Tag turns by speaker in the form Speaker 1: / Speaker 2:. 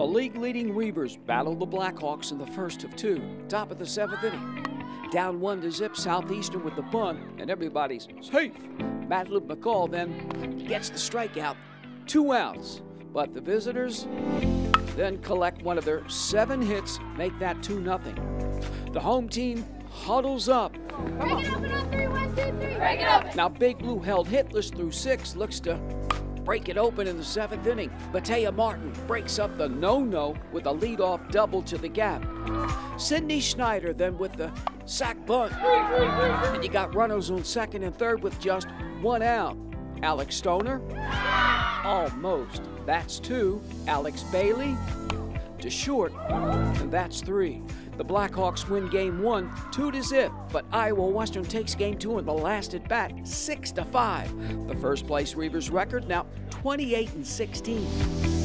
Speaker 1: The league leading Reivers battle the Blackhawks in the first of two, top of the seventh inning. Down one to zip Southeastern with the bunt, and everybody's safe. Madeline McCall then gets the strikeout, two outs. But the visitors then collect one of their seven hits, make that 2 0. The home team huddles up.
Speaker 2: Break it up and on three, one, two, three. Break it up.
Speaker 1: Now Big Blue held hitless through six, looks to break it open in the seventh inning. Batea Martin breaks up the no-no with a leadoff double to the gap. Sidney Schneider then with the sac bunt. And you got runners on second and third with just one out. Alex Stoner, almost. That's two. Alex Bailey to short, and that's three. The Blackhawks win game one, two to zip, but Iowa Western takes game two in the last at bat, six to five. The first place Reivers record now 28 and 16.